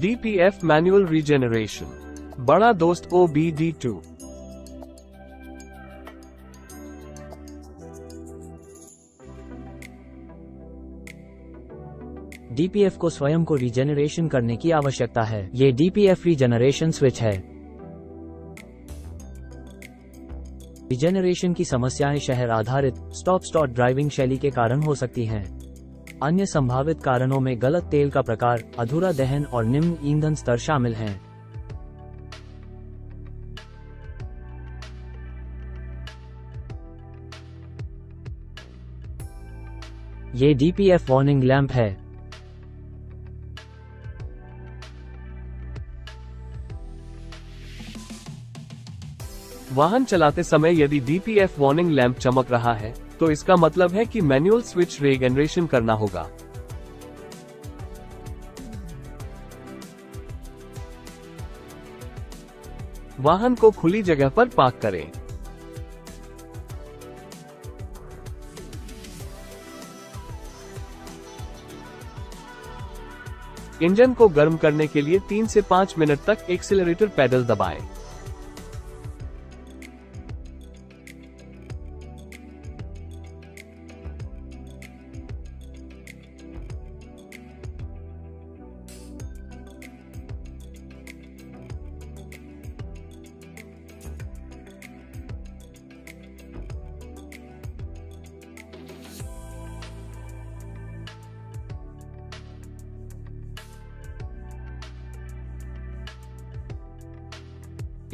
DPF manual regeneration बड़ा दोस्त OBD2 DPF को स्वयं को रीजेनरेशन करने की आवश्यकता है। ये डीपीएफ रीजेनरेशन स्विच है। रीजेनरेशन की समस्याएँ शहर आधारित स्टॉप स्टॉप ड्राइविंग शैली के कारण हो सकती हैं। अन्य संभावित कारणों में गलत तेल का प्रकार, अधूरा दहन और निम्न ईंधन स्तर शामिल हैं। ये डीपीएफ वार्निंग लैंप है। वाहन चलाते समय यदि डीपीएफ वार्निंग लैंप चमक रहा है तो इसका मतलब है कि मैनुअल स्विच रीजेनरेशन करना होगा वाहन को खुली जगह पर पार्क करें इंजन को गर्म करने के लिए तीन से पाँच मिनट तक एक्सीलरेटर पैडल दबाएँ।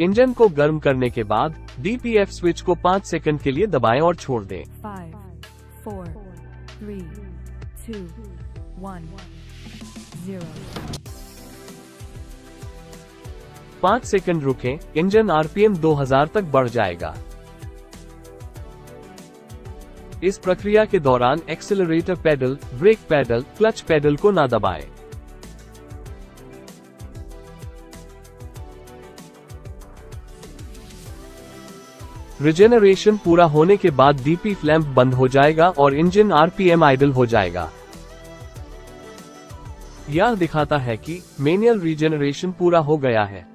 इंजन को गर्म करने के बाद DPF स्विच को पाँच सेकंड के लिए दबाएँ और छोड़ दें Five, four, three, two, one, zero. 5 second रुकें इंजन आरपीएम 2000 तक बढ़ जाएगा इस प्रक्रिया के दौरान accelerator pedal brake pedal clutch pedal को ना दबाएँ। रिजेनरेशन पूरा होने के बाद डीपी फ्लैम्प बंद हो जाएगा और इंजन आरपीएम आइडल हो जाएगा। यह दिखाता है कि मैनुअल रिजेनरेशन पूरा हो गया है।